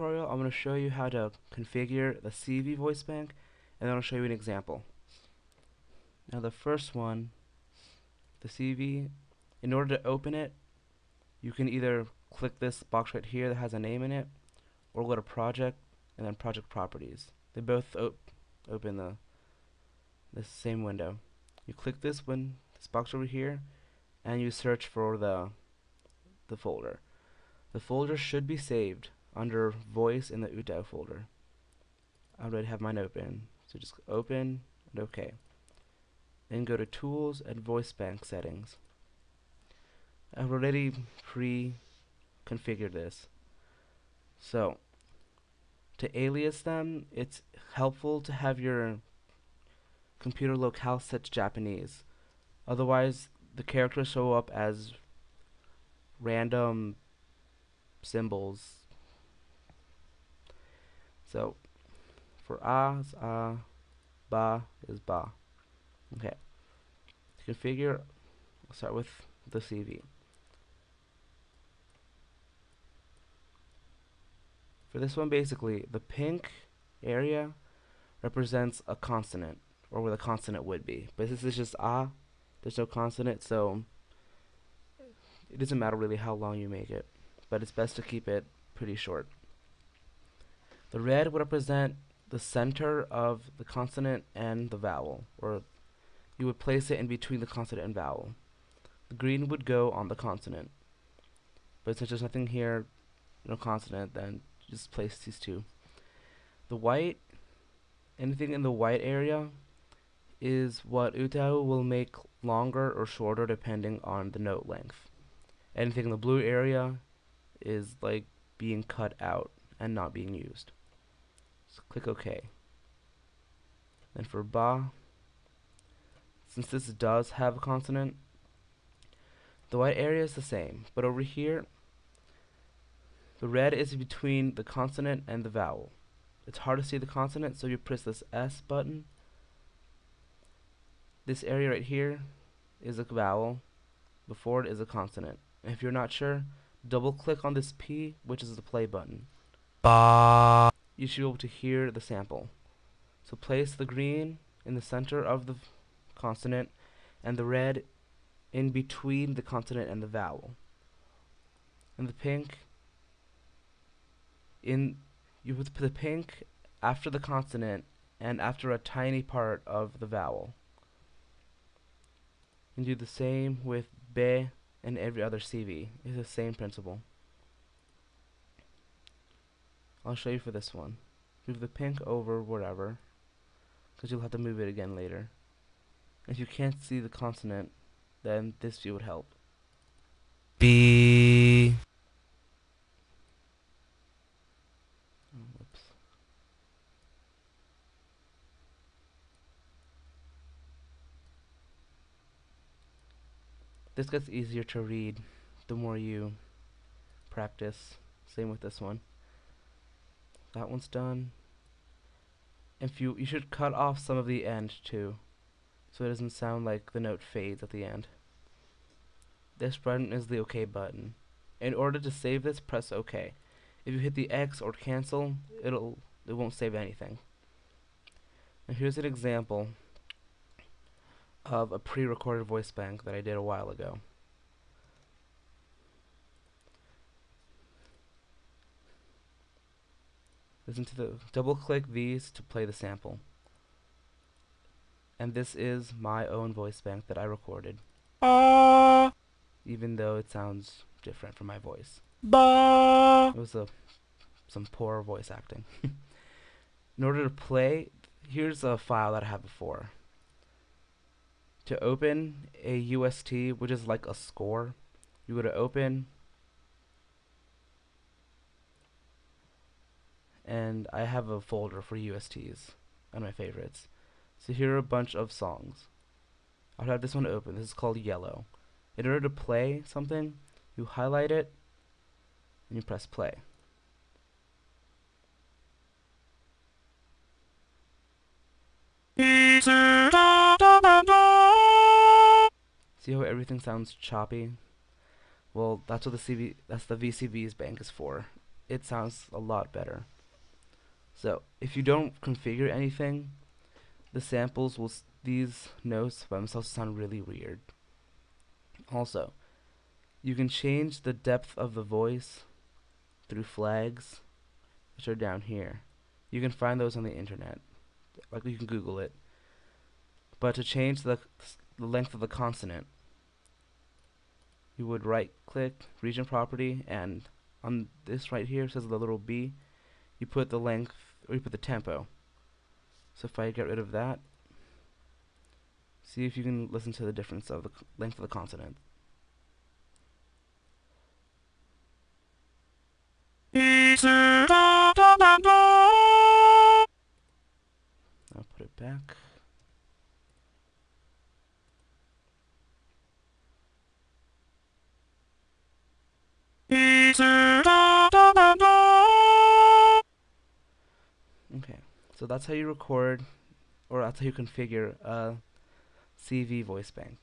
tutorial, I'm going to show you how to configure the CV voice bank, and then I'll show you an example. Now the first one, the CV, in order to open it, you can either click this box right here that has a name in it, or go to Project, and then Project Properties. They both op open the the same window. You click this one, this box over here, and you search for the the folder. The folder should be saved under voice in the UTAU folder. I already have mine open. So just open and OK. Then go to Tools and Voice Bank Settings. I've already pre-configured this. So, to alias them, it's helpful to have your computer locale set to Japanese. Otherwise, the characters show up as random symbols. So, for A is A, Ba is Ba. Okay. To configure, I'll start with the CV. For this one, basically, the pink area represents a consonant, or where the consonant would be. But this is just A, there's no consonant, so it doesn't matter really how long you make it, but it's best to keep it pretty short. The red would represent the center of the consonant and the vowel, or you would place it in between the consonant and vowel. The green would go on the consonant. But since there's nothing here, no consonant, then just place these two. The white, anything in the white area, is what UTAU will make longer or shorter depending on the note length. Anything in the blue area is like being cut out and not being used. So click OK. Then for ba, since this does have a consonant, the white area is the same, but over here, the red is between the consonant and the vowel. It's hard to see the consonant, so you press this S button. This area right here is a vowel, before it is a consonant. If you're not sure, double click on this P, which is the play button. Ba. You should be able to hear the sample. So place the green in the center of the consonant and the red in between the consonant and the vowel. And the pink in you put the pink after the consonant and after a tiny part of the vowel. And do the same with be and every other CV. It's the same principle. I'll show you for this one. Move the pink over wherever, because you'll have to move it again later. If you can't see the consonant, then this view would help. B. Oh. This gets easier to read the more you practice. Same with this one. That one's done. If you you should cut off some of the end too, so it doesn't sound like the note fades at the end. This button is the OK button. In order to save this, press OK. If you hit the X or cancel, it'll it won't save anything. And here's an example of a pre-recorded voice bank that I did a while ago. Listen to the double click these to play the sample. And this is my own voice bank that I recorded. Ah. Even though it sounds different from my voice. It was a some poor voice acting. In order to play, here's a file that I have before. To open a UST, which is like a score, you go to open, and I have a folder for USTs and my favorites. So here are a bunch of songs. I'll have this one open. This is called Yellow. In order to play something, you highlight it and you press play. See how everything sounds choppy? Well, that's what the CV, that's the VCV's bank is for. it sounds a lot better. So if you don't configure anything, the samples will these notes by themselves sound really weird. Also, you can change the depth of the voice through flags, which are down here. You can find those on the internet. Like you can Google it. But to change the, the length of the consonant, you would right click region property and on this right here says the little B you put the length you put the tempo. So if I get rid of that see if you can listen to the difference of the length of the consonant. I'll put it back so that's how you record, or that's how you configure a CV voice bank.